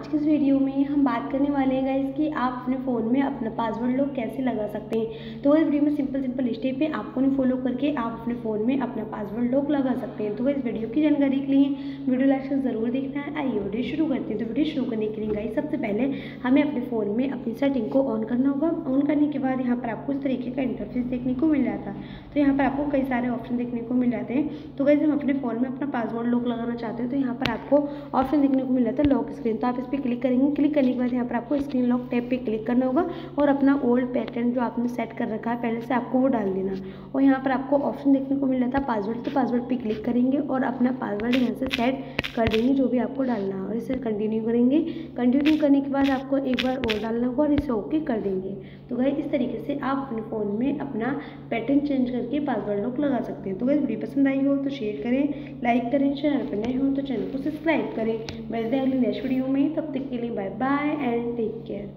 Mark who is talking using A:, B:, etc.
A: आज के इस वीडियो में हम बात करने वाले हैं गाइस कि आप अपने फ़ोन में अपना पासवर्ड लॉक कैसे लगा सकते हैं। तो इस वीडियो में सिंपल सिंपल स्टेप है आपको नहीं फॉलो करके आप अपने फ़ोन में अपना पासवर्ड लॉक लगा सकते हैं। तो इस वीडियो की जानकारी के लिए वीडियो लाइक ज़रूर देखना है। आइए वीडियो शुरू करते हैं। तो वीडियो शुरू करने के लिए गाइस सबसे पहले हमें अपने फ़ोन में अपनी सेटिंग को ऑन करना होगा। ऑन करने के बाद यहाँ पर आपको इस तरीके का इंटरफेस देखने को मिल जाता है। तो यहाँ पर आपको कई सारे ऑप्शन देखने को मिल जाते हैं। तो गाइस हम अपने फ़ोन में अपना पासवर्ड लॉक लगाना चाहते हैं। तो यहाँ पर आपको ऑप्शन देखने को मिल जाता है। लॉक स्क्रीन तो आप इस पर क्लिक करेंगे क्लिक करने के बाद यहाँ पर आपको स्क्रीन लॉक टैप पे क्लिक करना होगा और अपना ओल्ड पैटर्न जो आपने सेट कर रखा है पहले से आपको वो डाल देना। और यहाँ पर आपको ऑप्शन देखने को मिल जाता है पासवर्ड तो पासवर्ड पर क्लिक करेंगे और अपना पासवर्ड यहाँ से सेट कर देंगे, जो भी आपको डालना है और इसे कंटिन्यू करेंगे। कंटिन्यू करने के बाद आपको एक बार और डालना होगा और इसे ओके कर देंगे। तो भाई इस तरीके से आप अपने फ़ोन में अपना पैटर्न चेंज करके पासवर्ड लॉक लगा सकते हैं। तो वैसे वीडियो पसंद आई हो तो शेयर करें लाइक करें चैनल पर नए हो तो चैनल को सब्सक्राइब करें। मिलते हैं अगली नेक्स्ट वीडियो में। तब up the killing. Bye bye and take care.